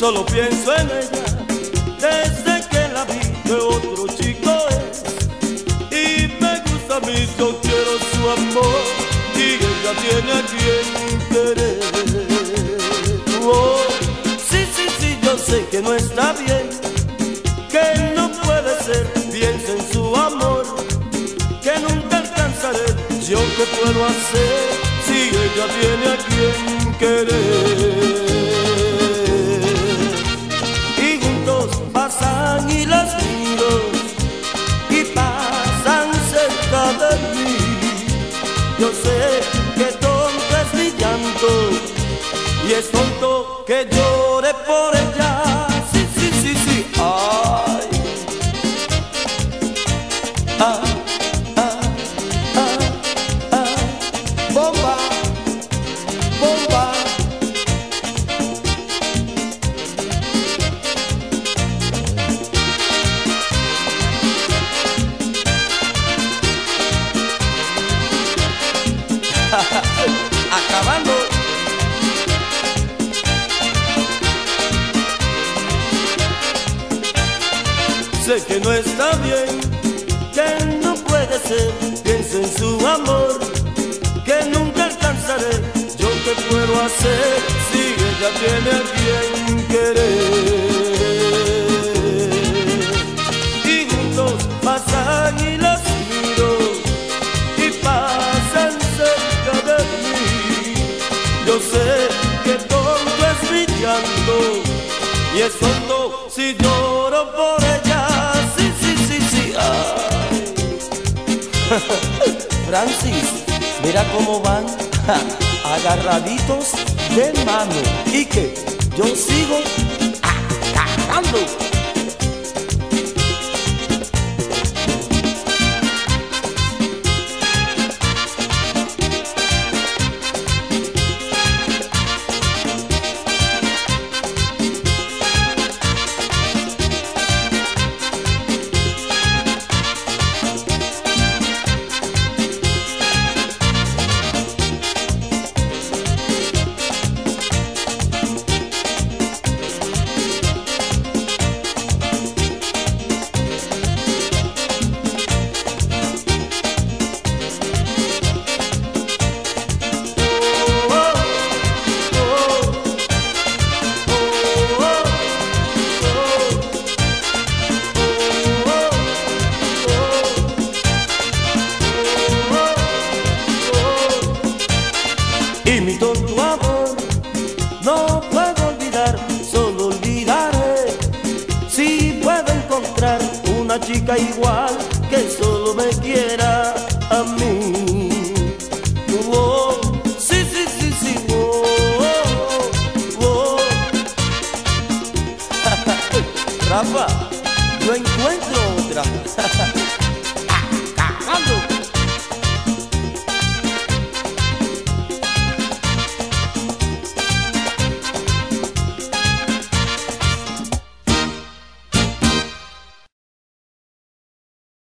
Solo pienso en ella desde que la vi que otro chico es. Y me gusta mí, yo quiero su amor. Y ella tiene a quien sé que no está bien, que no puede ser, piensa en su amor, que nunca alcanzaré, yo qué puedo hacer si ella tiene a quien y es tonto que llore por ella. Sé que no está bien, que no puede ser. Pienso en su amor, que nunca alcanzaré. Yo qué puedo hacer si ella tiene a quien querer. Y juntos pasan y las miro y pasan cerca de mí. Yo sé que tonto es mi llanto y es tonto si lloro por ella. Francis, mira cómo van agarraditos de mano y que yo sigo cantando. una chica igual que solo me quiera a mí. Oh, sí, sí, sí, sí, Rafa, yo encuentro otra.